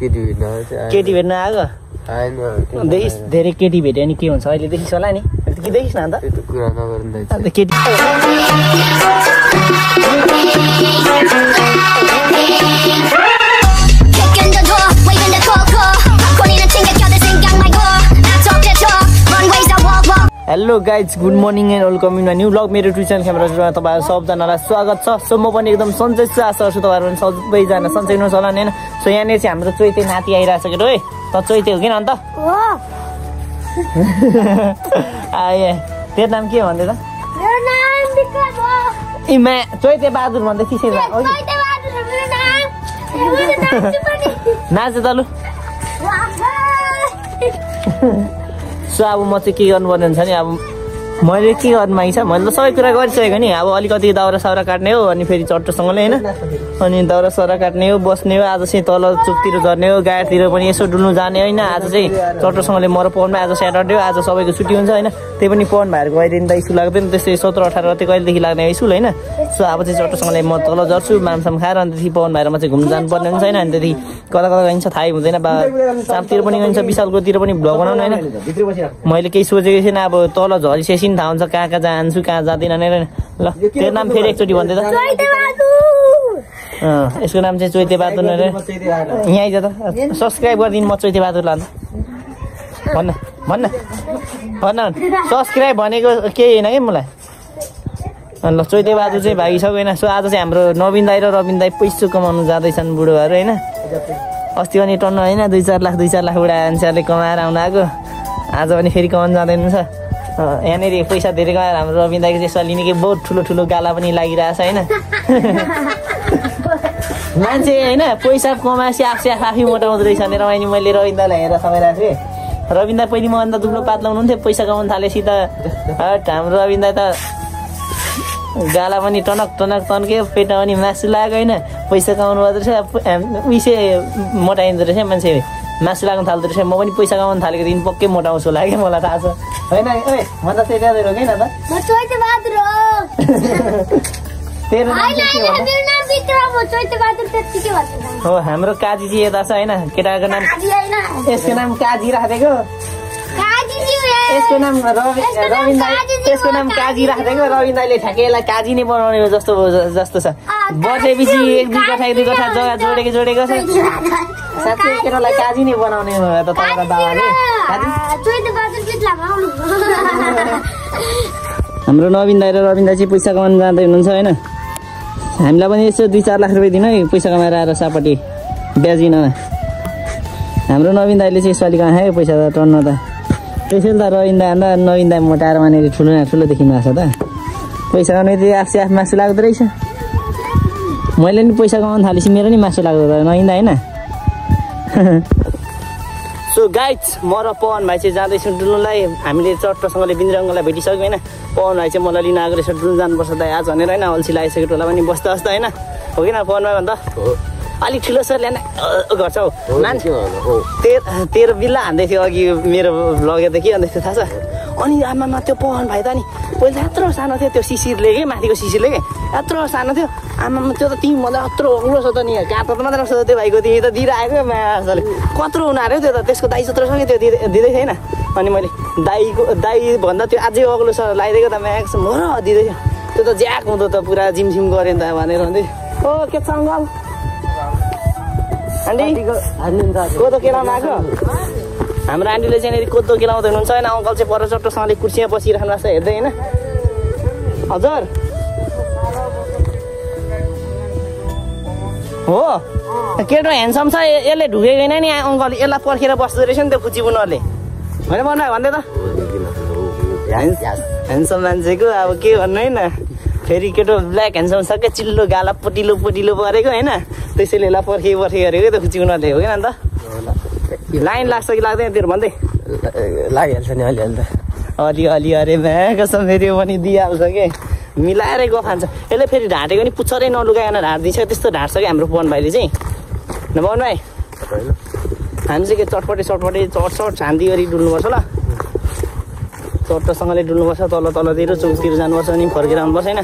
केटी भेट्न। केटी भेट्न आएको देखिस् धेरै केटी भेट्यो भने के हुन्छ? अहिले देखिस् होला नि? कि देखिस् न अन्त केटी hello guys good morning and welcome in new blog मेरो ट्युसन क्यामेरामा तपाईँहरू सबजनालाई स्वागत छ। सो म पनि एकदम सन्चै छु। आशा गर्छु तपाईँहरू पनि सबैजना सन्चै हुनुहोस् होला नि होइन? सो यहाँनिर चाहिँ हाम्रो चैते नाति आइरहेको छ केटो है त चैते हो किन अन्त? आए। तेरो नाम के भन्दै त? ए मा चैते बहादुर भन्दै पनि नाच त लु। सो अब म चाहिँ के गर्नुपर्ने हुन्छ नि अब मैले के गर्नु मागिन्छ मैले त सबै कुरा गरिसकेको नि। अब अलिकति दाउरा साउरा काट्ने हो अनि फेरि चट्टोसँगले होइन। अनि दाउरा साउरा काट्ने हो बस्ने हो आज चाहिँ तल चुकतिर झर्ने हो गाडीतिर पनि यसो डुल्नु जाने होइन। आज चाहिँ चट्टोसँगले मर पढ्नु आज स्याटरडे हो आज सबैको छुट्टी हुन्छ होइन। त्यही पनि पढ्नु भएर गइदिनु त स्कुल लाग्दैन त्यस्तै सत्र अठार गते कहिलेदेखि लाग्ने स्कुल होइन। सो अब चाहिँ चट्टोसँगले म तल झर्छु मामसाम खाएर अनि पढ्नु भएर म चाहिँ घुम्नु जानुपर्ने हुन्छ होइन। अनि त्यहाँदेखि कता कता गइन्छ थाहै हुँदैन बा चापतिर पनि गइन्छ विशालकोतिर पनि भ्लग बनाउनु होइन। मैले केही सोचेको थिएन अब तल झरिसकेपछि नि थाहा हुन्छ कहाँ कहाँ जान्छु कहाँ जाँदिनँ भनेर ल तेरो नाम फेरि एकचोटि भन्दै त। यसको नाम चाहिँ चैते बहादुर अरे यहाँ आइज त। सब्सक्राइब गरिदिनु म चैते बहादुर लानु। भन्न भन्न भन्न सब्सक्राइब भनेको केही होइन कि मलाई? अनि ल चैते बहादुर चाहिँ भागिसक्यो होइन। सो आज चाहिँ हाम्रो नवीन दाई र रविन दाई पैसो कमाउनु जाँदैछन् बुढोहरू होइन? अस्ति पनि टन्न होइन दुई चार लाख दुई चार लाख बुढा मान्छेहरूले कमाएर आउनु आएको। आज पनि फेरि कमाउनु जाँदैन छ अँ, यहाँनिर पैसा धेरै कमाएर हाम्रो रविन दाईको चाहिँ यसपालि निकै बहुत ठुलो ठुलो गाला पनि लागिरहेछ होइन? मान्छे होइन पैसा कमाएपछि आफै आफ आफै मोटाउँदो रहेछ भनेर मैले मैले रविन्दालाई हेरेर समाइरहेको थिएँ। रविन्दा पहिला मभन्दा दुब्लो पातला हुनुहुन्थ्यो पैसा कमाउनु थालेपछि त हट हाम्रो रविन्दा त गाला पनि टनक टनक तन्क्यो पेटमा पनि मासु लाग्यो होइन। पैसा कमाउनु पर्दो रहेछ उइसे मोटाइँदो रहेछ मान्छे। मासु लाग्नु थाल्दो रहेछ म पनि पैसा कमाउनु थालेको दिन पक्कै मोटाउँछु कि मलाई थाहा छ। होइन ओए भन्दा चाहिँ त्यहाँ कि न त म तेरो हो हाम्रो काजीजी यता छ होइन केटाको नाम यसको नाम काजी राखिदिएको। यसको नाम रवि यसको नाम रविन दाई काजीजी यसको हो, नाम काजी। राखिदिएको रविन दाईले ठ्याक्कै यसलाई काजी नै बनाउने जस्तो जस्तो छ बसेपछि एक दुई कठा एक दुई कठा जग्गा जोडेको जोडेको छ साँच्चै केटालाई काजी नै बनाउने हो त तपाईँको आउनु। हाम्रो नवीन दाई र रविन दाई चाहिँ पैसा कमाउनु जाँदै हुनुहुन्छ होइन? हामीलाई पनि यसो दुई चार लाख रुपियाँ दिनु है पैसा कमाएर आएर सापट्टि ब्याजिनमा हाम्रो नवीन दाईले चाहिँ यसपालि कहाँ खायो पैसा त टन्न त? त्यसैले त रविन दाई अन्त नवीन दाई मोटाएर मानेर ठुलो न ठुलो देखिनु भएको छ त। पैसा कमाउने त्यो आफसे आफ मासु लाग्दो रहेछ। मैले नि पैसा कमाउनु थालेपछि मेरो नि मासु लाग्दो त दाई होइन? सो गाइड म र पवन भाइ चाहिँ जाँदैछौँ डुल्नुलाई। हामीले चट्टसँगले बिन्द्रङ्गलाई भेटिसक्यो होइन? पवन भाइ चाहिँ मलाई लिन आएको रहेछ डुल्नु जानुपर्छ दाइ आज भनेर होइन? अल्छी लागिसक्यो टोला पनि बस्दा बस्दा होइन? हो कि न पवन भाइ भन्दा? अलिक ठुलो सर ल्यान गर्छ हौ। मान्छे तेर तेरो बिल्ला हान्दै थियो अघि मेरो भ्लग हेर्दै के? भन्दै थियो थाहा छ? अनि आमामा त्यो पवन भाइ त नि पहिला त यत्रो सानो थियो त्यो शिशिरले कि माथिको शिशिरले कि यत्रो सानो थियो आमामा त्यो त तिमीभन्दा यत्रो अग्लो छ त नि काँटा त मात्र छ त त्यो भाइको तिमी त दिएर आएको मासले कत्रो हुनाहरू त्यो त त्यसको दाइ सत्र सक्यो त्यो दिँदै दिँदै थिएन अनि मैले दाईको दाईभन्दा त्यो अझै अग्लो छ लगाइदिएको त म्याक्स म र दिँदै थियो त्यो त ज्याक हुँदो त पुरा जिमसिम गऱ्यो नि त भनेर भन्दै ओ के अङ्कल आन्टी कोदो केलाउनु आएको हाम्रो आन्टीले चाहिँ यहाँनिर कोदो केलाउँदै हुनुहुन्छ। होइन अङ्कल चाहिँ पर चट्टोसँगले कुर्सीमा बसिरहनु भएको छ हेर्दै होइन। हजुर। हो। केटो ह्यान्डसम छ यसले ढुकेको नि अङ्कल यसलाई पर्खेर बस्दो रहेछ नि त्यो खुची बुनरले। होइन भन्नु भन्दै त। ह्यान्डसम मान्छेको अब के भन्नु होइन। फेरि केटो ब्ल्याक ह्यान्डसम क्या चिल्लो गाला पटिलो पटिलो परेको होइन। त्यसैले यसलाई पर्खे पर्खे गरेको त्यो खुची बुनरले हो कि अन्त लाइन लाग्छ कि लाग्दैन? तेरो भन्दै। लागिहाल्छ नि अलिअलि त अलि अलि अरे कसम फेरि पनि दिइहाल्छ कि? मिलाएरै गफ खान्छ यसले फेरि ढाँटेको नि पुच्छरै नलुगाइकन ढाँटिदिन्छ त्यस्तो ढाँट्छ कि हाम्रो पवन भाइले चाहिँ? न पवन भाइ। हामी चाहिँ के चटपटे चटपटे चट चट छान्दी गरी डुल्नुपर्छ ल। चट्टसँगले डुल्नुपर्छ तल तलतिर चौकतिर जानुपर्छ अनि फर्केर आउनुपर्छ होइन?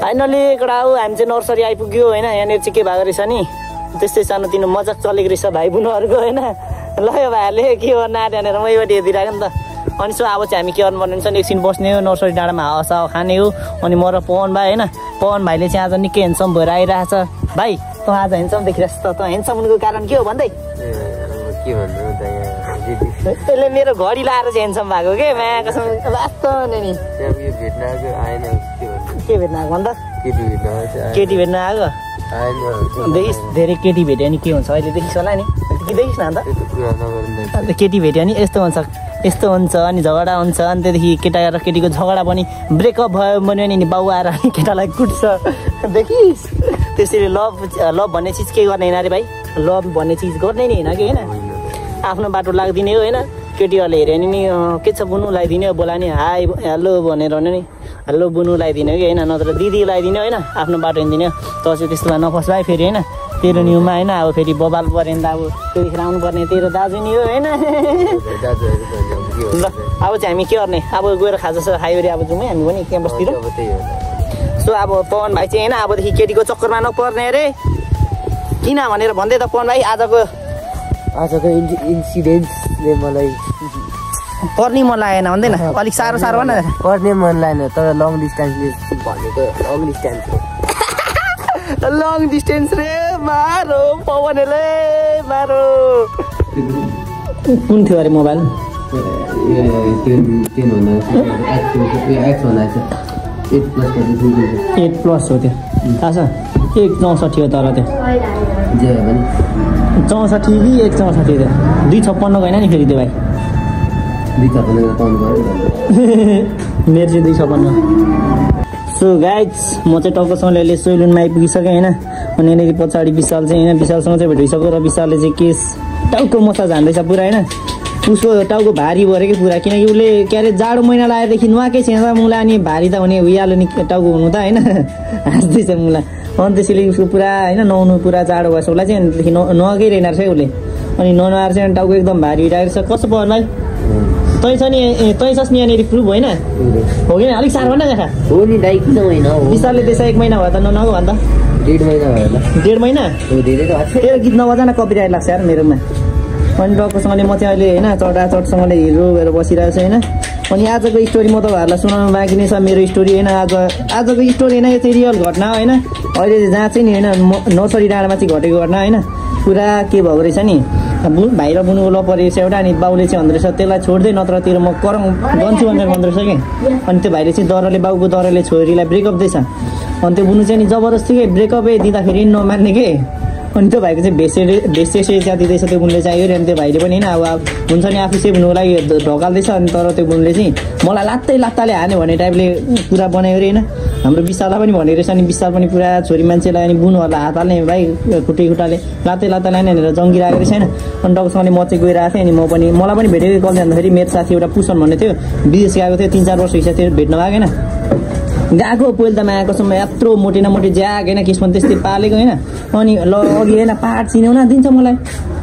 फाइनली हो हामी चाहिँ नर्सरी आइपुग्यो होइन? यहाँनिर चाहिँ के भएको रहेछ नि? त्यस्तै सानोतिनो मजाक चलेको रहेछ भाइ बुनुहरूको होइन? ल यो भाइहरूले के गर्नु आँट्यो भनेर मैबाट हेरिरहेको नि त। अनि सो अब चाहिँ हामी के गर्नुपर्ने हुन्छ नि एकछिन बस्ने हो नर्सरी डाँडामा हावा खाने हो। अनि म र पवन भाइ होइन? पवन भाइले चाहिँ आज निकै हेन्सम भएर आइरहेछ। भाइ तँ आज हेन्सम देखिरहेछ त तँ हेन्सम हुनुको कारण के हो भन्दै? त्यसले मेरो घडी लाएर चाहिँ हेन्सम भएको के माया कसम वास्तव नै के भेट्न आएको भन्दा? केटी भेट्न आएको? देखिस् धेरै केटी भेट्यो भने के हुन्छ अहिले देखिस् होला नि कि देखिस् न अन्त अन्त केटी भेट्यो भने यस्तो हुन्छ यस्तो हुन्छ अनि झगडा हुन्छ अनि त्यहाँदेखि केटा र केटीको झगडा पनि ब्रेकअप भयो भने नि बाउ आएर अनि केटालाई कुट्छ। देखिस् त्यसरी लभ लभ भन्ने चिज के गर्ने होइन अरे भाइ। लभ भन्ने चिज गर्ने नि होइन कि होइन? आफ्नो बाटो लाग्दिने हो होइन। केटीहरूले हेऱ्यो भने नि के छ बुनु लगाइदिने हो बोला नि हाई हेलो भनेर भने नि। हेलो बुनु लगाइदिने कि होइन? नत्र दिदी लगाइदिने होइन? आफ्नो बाटो हिँडिदिने। त चाहिँ त्यस्तोमा नफस भाइ फेरि होइन? तेरो न्युमा होइन? अब फेरि बबाल पऱ्यो भने त अब त्यतिखेर आउनुपर्ने तेरो दाजु नि हो होइन? ल अब चाहिँ हामी के गर्ने? अब गएर खाजा साजा खायो अब जाउँ है हामी पनि क्याम्पसतिर। अब त्यही हो। सो अब पवन भाइ चाहिँ होइन? अबदेखि केटीको चक्करमा नपर्ने अरे। किन भनेर भन्दै त पवन भाइ आजको आजको इन्सि इन्सिडेन्ट्सले मलाई पर्ने मन लागेन भन्दैन? अलिक साह्रो साह्रो भन न। पढ्ने मन लागेन तर लङ डिस्टेन्सले भनेको लङ डिस्टेन्स लङ डिस्टेन्स रे मारो पवनले मारो। कुन थियो अरे मोबाइल? एट प्लस हो त्यो। थाहा छ? एक चौसठी हो तर त्यो। जे हो भने। चौसठी कि एक चौसठी त्यो। दुई छप्पन्नको होइन नि फेरि त्यो भाइ? दुई सो गाइज म चाहिँ टाउकोसँगले अहिले सोइलुनमा आइपुगिसकेँ होइन? अनि यहाँनिर पछाडि विशाल चाहिँ होइन? विशालसँग चाहिँ भेटिसक्यो र विशालले चाहिँ केस टाउको मसाज हान्दैछ पुरा होइन? उसको टाउको भारी भएर कि पुरा? किनकि उसले के अरे जाडो महिना लगाएदेखि नुहाएकै छैन मुला अनि भारी त हुने उयालो नि टाउको हुनु त होइन? हाँस्दैछ मुला। अनि त्यसैले उसको पुरा होइन नुहाउनु पुरा जाडो भएछ। उसलाई चाहिँ अनिदेखि न नुहाएकै रहेन रहेछ उसले। अनि ननुहाएर चाहिँ टाउको एकदम भारी भइरहेको छ। कस्तो पर्लाई तै छ नि तै छस् नि यहाँनिर प्रुफ होइन? हो कि अलिक साह्रो भन न हो नि दाइ किन होइन विशालले त्यसै एक महिना भयो त ननुहाएको भन्दा? डेढ महिना भयो होला। डेढ महिना? तेरो गीत नबजान कपिराइट लाग्छ यार मेरोमा। अनि डक्टरसँगले म चाहिँ अहिले होइन चटा चटसँगले हिरो भएर बसिरहेको छु होइन। अनि आजको स्टोरी म तपाईँहरूलाई सुनाउनु बाँकी नै छ मेरो स्टोरी होइन। आज आजको स्टोरी होइन यो चाहिँ रियल घटना होइन। अहिले जहाँ चाहिँ नि होइन म- नर्सरी डाँडामा चाहिँ घटेको घटना होइन। पुरा के भएको रहेछ नि? बु भाइ र बुनुको ल परेको छ एउटा अनि बाउले चाहिँ भन्दो रहेछ त्यसलाई छोड्दै नत्र तेरो म करङ गन्छु भनेर भन्दो रहेछ कि? अनि त्यो भाइले चाहिँ दरले बाउको दरले छोरीलाई ब्रेकअप दिएछ। अनि त्यो बुनु चाहिँ नि जबरजस्ती ब्रेकअपै दिँदाखेरि नमान्ने के? अनि त्यो भाइको चाहिँ भेसेले भेस्टेसे चाहिँ दिँदैछ त्यो बुनले चाहिँ। आयो अनि त्यो भाइले पनि होइन अब हुन्छ नि आफू सेभ हुनुको लागि ढकाल्दैछ अनि तर त्यो बुनले चाहिँ मलाई लात्तै लात्ताले हान्यो भन्ने टाइपले कुरा बनायो अरे होइन। हाम्रो विशाललाई पनि भनेको रहेछ अनि विशाल पनि पुरा छोरी मान्छेलाई अनि बुनुहरूलाई हात हाल्ने भाइ खुट्टे खुट्टाले लात्तै लात्ता लाने भनेर जङ्गिरहेको रहेछ होइन। अनि डक्टरसँगले म चाहिँ गइरहेको थिएँ अनि म पनि मलाई पनि भेटेको कल जाँदाखेरि मेरो साथी एउटा पुसन भन्ने थियो। विदेश गएको थियो तिन चार वर्ष हिसाब भेट्न भएको होइन गएको पहिलो त माया कसम यत्रो मोटे न मोटे ज्याग होइन केस पनि त्यस्तै पालेको होइन। अनि ल अघि होइन पाहाड चिन्यौ दिन्छ मलाई।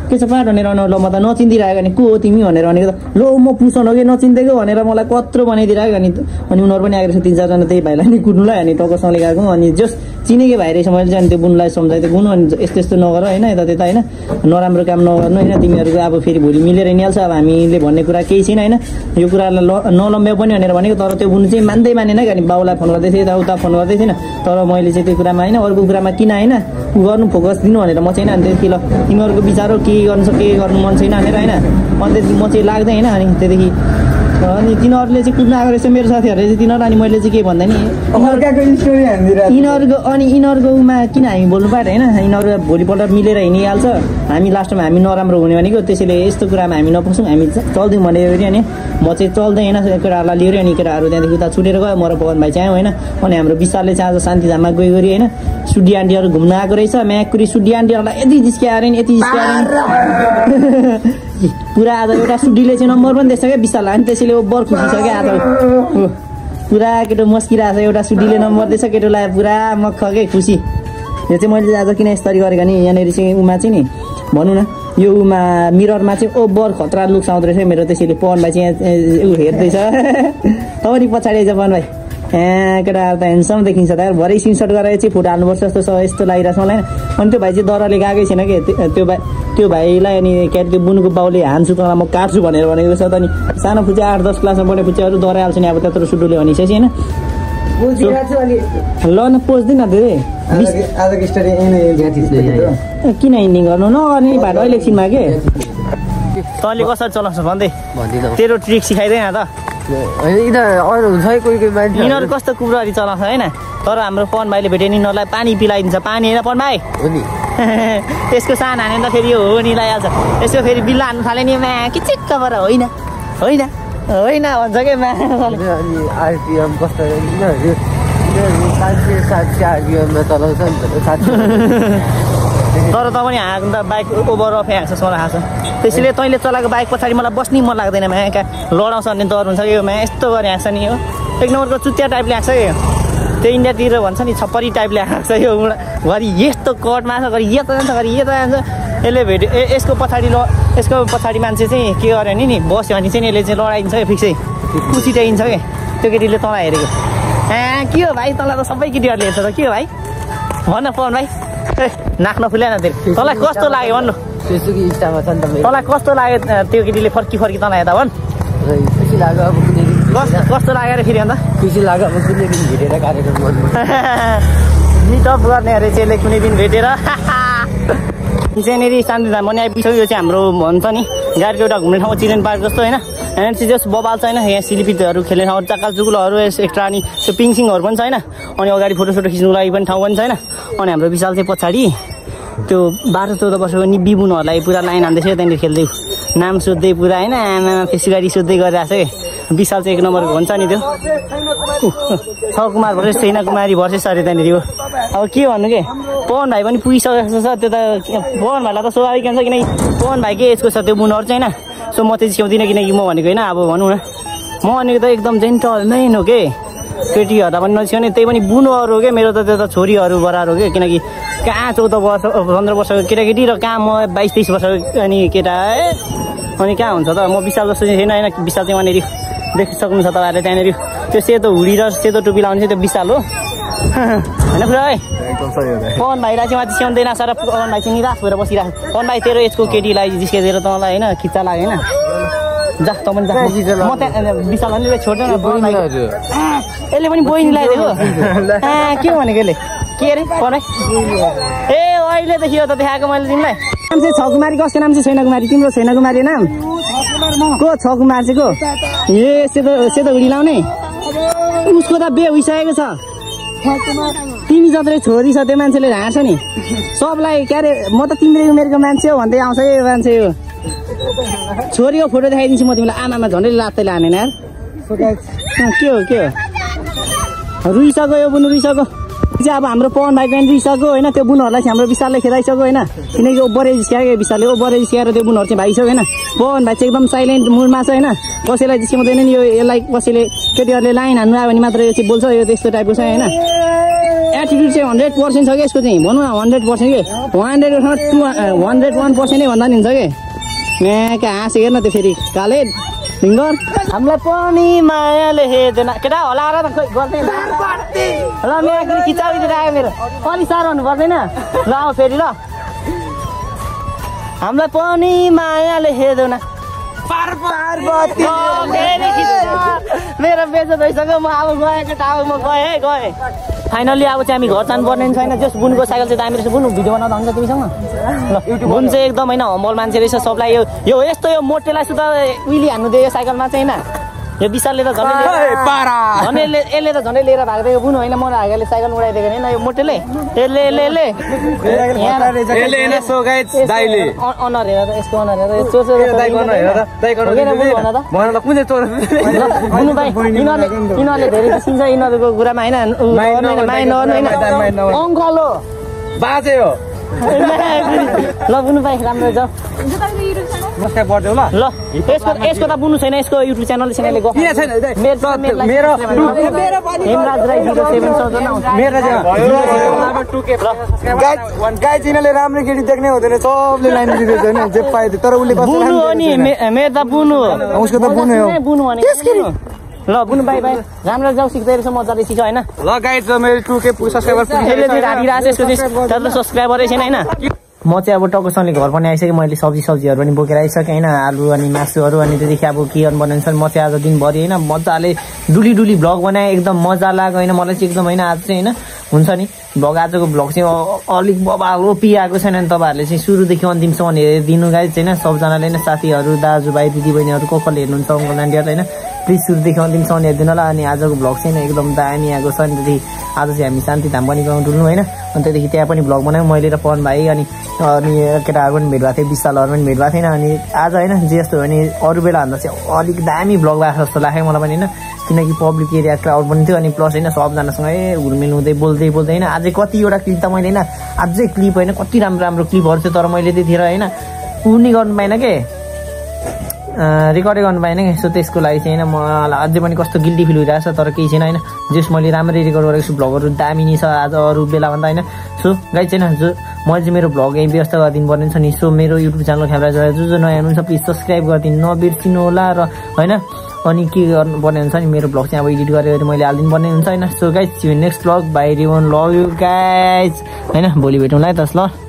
के छ पाहाड भनेर ल म त नचिन्दिरहेको अनि को हो तिमी भनेर भनेको त ल म पुसन हो कि नचिन्देको भनेर मलाई कत्रो बनाइदिरहेको अनि अनि उनीहरू पनि आएको रहेछ तिन चारजना त्यही भाइलाई नि कुट्नुलाई अनि टक्कसँगले गएको अनि जस चिनेकै भाइ रहेछ मैले चाहिँ अनि त्यो बुनुलाई सम्झाइदिएँ। बुनु अनि यस्तो यस्तो नगर होइन यता त्यता होइन। नराम्रो काम नगर्नु होइन। तिमीहरूको अब फेरि भोलि मिलेर निहाल्छ। अब हामीले भन्ने कुरा केही छैन होइन। यो कुरालाई ल नलम्ब्याउ पनि भनेर भनेको तर त्यो बुनु चाहिँ मान्दै मानेन कि अनि बाउलाई फोन गर्दै थिएँ यताउता फोन गर्दै थिएन। तर मैले चाहिँ त्यो कुरामा होइन अर्को कुरामा किन होइन उ गर्नु फोकस दिनु भनेर म होइन। अनि त्यति ल तिमीहरूको विचार हो के गर्नु छ के गर्नु मन छैन भनेर होइन। अनि त्यति म चाहिँ लाग्दै होइन अनि त्यहाँदेखि अनि तिनीहरूले चाहिँ कुद्न आएको रहेछ मेरो साथीहरूले चाहिँ तिनीहरू अनि मैले चाहिँ के भन्दा नि यिनीहरूको अनि यिनीहरूको उमा किन हामी बोल्नु पाएन होइन? यिनीहरू भोलिपल्ट मिलेर हिँडिहाल्छ। हामी लास्टमा हामी नराम्रो हुने भनेको त्यसैले यस्तो कुरामा हामी नपसौँ हामी चल्दिउँ अरे अनि म चाहिँ चल्दै होइन केटाहरूलाई लिएर अनि केटाहरू त्यहाँदेखि उता छुटेर गयो। म र पवन भाइ चाहिँ होइन? अनि हाम्रो विशालले चाहिँ आज शान्तिधाममा गयो गरी होइन? सुडी आन्टीहरू घुम्न आएको रहेछ। म्याकुरी सुडी आन्टीहरूलाई यति जिस्क्याएर यति जिस्क्याएर। पुरा आज एउटा सुडीले चाहिँ नम्बर पनि दिएछ क्या विशाल अनि त्यसैले बर खुसी छ क्या आज। पुरा केटो मस्किरहेको छ एउटा सुडीले नम्बर दिएछ केटोलाई पुरा मख के खुसी। यो चाहिँ मैले आज किन यसरी गरेको नि? यहाँनिर चाहिँ उमा चाहिँ नि भनौँ न यो उमा मिररमा चाहिँ ओभर खतरा लुक्स आउँदो रहेछ मेरो त्यसैले पवन चाहिँ ऊ हेर्दैछ। तपाईँ पछाडि आइज पवन भाइ ए केटाहरू त ह्यान्डसम देखिन्छ त। भरे स्क्रिनसट गरेर चाहिँ फोटो हाल्नुपर्छ जस्तो छ यस्तो लागिरहेको छ मलाई। अनि त्यो भाइ चाहिँ दरले गएकै छैन कि? त्यो भाइ त्यो भाइलाई अनि के अरे त्यो बुनुको बाउले हान्छु तँलाई म काट्छु भनेर भनेको छ त अनि सानो फुच्चे आठ दस क्लासमा पढ्ने फुच्चेहरू डराइहाल्छ नि अब त्यत्रो सुटुले भनिसकेपछि होइन? ल न पोस्दैन धेरै। किन हिँड्ने गर्नु? नगर्ने भाइ अहिले एकछिनमा के? तैँले कसरी चलाउँछ भन्दै। तेरो ट्रिक सिकाइँदैन त। यिनीहरू अरू हुन्छ है कोही कोही मान्छे यिनीहरू कस्तो कुराहरू चलाउँछ होइन? तर हाम्रो पवन भाइले भेट्यो नि यिनीहरूलाई पानी पिलाइदिन्छ। पानी होइन पवन भाइ? त्यसको सान हाने त फेरि यो हो नि लगाइहाल्छ यसको फेरि बिल्ला हान्नु थाल्यो नि म्या। कि चिक्कबाट होइन? होइन? होइन भन्छ क्या म्या? आरपिएम कस्तो आरपिएममा चलाउँछ नि तर त पनि हाँक्नु त बाइक ओभर अफ हाँक्छ मलाई हाँक्छ त्यसैले तैँले चलाएको बाइक पछाडि मलाई बस्नै मन लाग्दैन म्या। कहाँ लडाउँछ भन्ने डर हुन्छ कि यो म्या? यस्तो गरी हाँक्छ नि हो। एक नम्बरको चुतिया टाइपले हाँक्छ कि यो त्यो इन्डियातिर भन्छ नि छप्परी टाइपले हाँक्छ यो बुढा घरि यस्तो कटमा छ घरि यता जान्छ घरि यता जान्छ। यसले भेट्यो ए यसको पछाडि ल यसको पछाडि मान्छे चाहिँ के गर्यो भने नि बस्यो भने चाहिँ यसले चाहिँ लडाइदिन्छ क्या फिक्सै। कुचिटाइदिन्छ कि त्यो केटीले तँलाई हेरेको। ए के हो भाइ? तँलाई त सबै केटीहरूले हेर्छ त। के हो भाइ? भन पवन भाइ। ए नाक नफुल्या न तेरो। तँलाई कस्तो लाग्यो भन्नु? छ तँलाई कस्तो लाग्यो त्यो केटीले फर्की फर्की तँलाई हेर्दा भन्। खुसी लाग्यो अब कस्तो कस्तो लाग्यो अरे फेरि अन्त? खुसी लाग्यो। अब कुनै दिन भेटेर कार्यक्रम गर्नु। मिटअप गर्ने अरे चाहिँ कुनै दिन भेटेर। त्यहाँनिर शान्तिधाम पनि आइपुग्छ। यो चाहिँ हाम्रो भन्छ नि गाडीको एउटा घुम्ने ठाउँ चिल्ड्रेन पार्क जस्तो होइन? यहाँ चाहिँ जस्ट बबाल छ होइन? यहाँ सिलिपितहरू खेल्ने ठाउँ चुकुलोहरू यस एक्स्ट्रा अनि त्यो पिङसिङहरू पनि छ होइन? अनि अगाडि फोटोसोटो खिच्नुको लागि पनि ठाउँ पनि छ होइन? अनि हाम्रो विशाल चाहिँ पछाडि त्यो बाह्र चौध वर्षको नि बिबुनहरूलाई पुरा लाइन हान्दैछ त्यहाँनिर खेल्दै। नाम सोध्दै पुरा होइन? आमा फेस गाडी सोध्दै गरिरहेको छ विशाल चाहिँ एक नम्बरको हुन्छ नि त्यो। छ कुमार भर्सेस छैन कुमारी भर्सेस अरे त्यहाँनिर हो अब के भन्नु के? पवन भाइ पनि पुगिसकेको छ त्यो त के- पवन भाइलाई त स्वाभाविक हुन्छ किनकि पवन भाइकै एजको छ त्यो बुनहरू चाहिँ होइन। सो म चाहिँ सिकाउँदिनँ किनकि म भनेको होइन अब भनौँ न। म भनेको त एकदम जेन्टलमेन हो के? केटीहरूलाई पनि नसिकाउने त्यही पनि बुनुहरू हो क्या मेरो त त्यो त छोरीहरू बराबर हो क्या किनकि कहाँ चौध वर्ष पन्ध्र वर्षको केटाकेटी र कहाँ म बाइस तेइस वर्षको अनि केटा ए? अनि कहाँ हुन्छ त? म विशाल जस्तो चाहिँ छैन होइन? विशाल चाहिँ वहाँनिर। देखिसक्नु छ तपाईँहरूले त्यहाँनिर। त्यो सेतो हुडी र सेतो टुपी लाउने चाहिँ त्यो विशाल हो। होइन पुरा है पवन भाइलाई चाहिँ माथि स्याउँदैन सर पवन भाइ चाहिँ निराश भएर बसिरहेको। पवन भाइ तेरो यसको केटीलाई जिस्केर तँलाई होइन खिच्चा लाग्यो होइन। जा त पनि जा। म त्यहाँ छोड्दैन। यसले पनि बोइनी लगाइदिएको ए के भनेको यसले? के अरे? पवन भाइ। ए अहिले देखियो त देखाएको मैले तिमीलाई। नाम चाहिँ छ कुमारी कसको नाम चाहिँ छैन कुमारी? तिम्रो छैन कुमारी नाम? को छ कुमार चाहिँ को ए सेतो सेतो हुडी लाउने। उसको त बे भइसकेको छ। तिमी जत्रै छोरी छ त्यो मान्छेले हाँस्छ नि। सबलाई के अरे म त तिम्रो उमेरको मान्छे हो भन्दै आउँछ यो मान्छे यो छोरीको फोटो देखाइदिन्छु म तिमीलाई। आमामा झन्डै लात्तै लाने यार के हो के हो? रुइसक्यो यो बुनु रुइसक्यो। चाहिँ अब हाम्रो पवन भाइ रुइसक्यो होइन त्यो बुनुहरूलाई चाहिँ हाम्रो विशालले खेदाइसक्यो होइन। किनकि ओभरै जिस्कायो विशालले ओभरै जिस्काएर त्यो बुनुहरू चाहिँ भागिसक्यो होइन। पवन भाइ चाहिँ एकदम साइलेन्ट मुडमा छ होइन। कसैलाई जिस्काउँदैन नि यो यसलाई कसैले केटीहरूले लाइन हान्नु आयो भने मात्र यो चाहिँ बोल्छ यो त्यस्तो टाइपको छ होइन। एटिट्युड चाहिँ हन्ड्रेड पर्सेन्ट छ कि यसको चाहिँ। भनौँ न हन्ड्रेड पर्सेन्ट कि? हन्ड्रेडसँग टु हन्ड्रेड वान पर्सेन्टै भन्दा नि हुन्छ कि? यहाँ कहाँ हाँसेको हेर्न त्यो फेरि काले फिङ्गर हामीलाई पनि मायाले हेर्दैन केटा होला र त खोइ गर्दैन ल मेरो खिचाउतिर आयो मेरो अलिक साह्रो हुनु पर्दैन ल आऊ फेरि ल हामीलाई पनि मायाले हेर्दैन। मेरो बेचत भइसक्यो म अब गएँ केटा अब म गएँ है गएँ फाइनल्ली अब चाहिँ हामी घर जानुपर्ने छैन। जस बुनको साइकल चाहिँ दामी रहेछ। बुनु भिडियो बनाउँदा हुन्छ तिमीसँग? ल बुन चाहिँ एकदम होइन हम्बल मान्छे रहेछ। सबलाई यो यो यस्तो यो मोटेलाई सुधा उहिले हान्नु दियो यो साइकलमा चाहिँ होइन। यो विशालले त झन् झन् यसले यसले त झन्डै लिएर भाग्दै यो बुनु होइन? म हागेले साइकल उडाइदिएको होइन यो मोटेले। यसले यसले यसले। यहाँ- दाइले। अ- अनुहार हेर त यसको हेर यिनीहरूले धेरै चिन्छ यिनीहरूको कुरामा होइन। उ माया होइन। अङ्कल हो। बाजे हो। ल बुनु भाइ राम्रो छ। ल ल यसको यसको त बुनु छैन यसको युट्युब च्यानल गाई चिनाले राम्रो केटी देख्ने हुँदैन सबले लाइन दिँदैछ होइन जे पायो। तर उसले बुनु हो नि मे- मेरो त बुनु हो उसको त बुनु हो। बुनु। ल बुनु बाई बाई। राम्रो जाऊ सिक्दै रहेछ मजाले सिक होइन? ल गाइड मेरो टु के सब्सक्राइबर सब्सक्राइबरै छैन होइन? म चाहिँ अब टक्कसँगले घर पनि आइसकेँ मैले सब्जी सब्जीहरू पनि बोकेर आइसकेँ होइन? आलु अनि मासुहरू अनि त्यहाँदेखि अब के गर्नु बनाइन्छ म चाहिँ आज दिनभरि होइन? मजाले डुली डुली भ्लग बनाएँ एकदम मजा लाग्यो होइन? मलाई चाहिँ एकदम होइन? आज चाहिँ होइन? हुन्छ नि? भ्लग आजको भ्लग चाहिँ अलिक बबालो पिआएको छैन भने तपाईँहरूले चाहिँ सुरुदेखि अन्तिमसम्म हेरिदिनु गाइज होइन? सबजनाले नै साथीहरू दाजुभाइ दिदीबहिनीहरू कसले हेर्नुहुन्छ अङ्कल आन्टीहरू होइन? प्लिज सुरुदेखि अन्तिमसम्म हेरिदिनु होला अनि आजको भ्लग चाहिँ एकदम दामी आएको छ। अनि त्यहाँदेखि आज चाहिँ हामी शान्तिधाम पनि गाउँ डुल्नु होइन। अनि त्यहाँदेखि त्यहाँ पनि भ्लग बनायौँ मैले र पवन भाइ अनि अनि केटाहरू पनि भेट भएको थियो विशालहरू पनि भेट भएको थिएन। अनि आज होइन जे जस्तो भने अरू बेलाभन्दा चाहिँ अलिक दामी भ्लग भएको जस्तो लाग्यो मलाई पनि होइन। किनकि पब्लिक एरिया क्राउड पनि थियो अनि प्लस होइन सबजनासँग ए हुँदै बोल्दै बोल्दै होइन। अझै कतिवटा क्लिप त मैले होइन अझै क्लिप होइन कति राम्रो राम्रो क्लिपहरू थियो तर मैले त्यतिखेर होइन उ नि गर्नु पाइनँ के? रेकर्डै गर्नु पाएन कि। सो त्यसको लागि चाहिँ होइन मलाई अझै पनि कस्तो गिल्टी फिल भइरहेको छ तर केही छैन होइन। जस मैले राम्ररी रेकर्ड गरेको छु भ्लगहरू दामी नै छ आज अरू बेलाभन्दा होइन। सो गाई चाहिँ जो मैले चाहिँ मेरो भ्लग यहीँ व्यस्त गरिदिनु पर्ने छ नि। सो मेरो युट्युब च्यानल क्यामेरा जो जो नयाँ हुनुहुन्छ प्लिज सब्सक्राइब गरिदिनु नबिर्सिनु होला र होइन अनि के गर्नु पर्ने हुन्छ नि मेरो भ्लग चाहिँ अब एडिट गरेर मैले हालिदिनु पर्ने हुन्छ होइन। So guys next vlog bye रिवन love you guys होइन भोलि भेटौँला है त ल।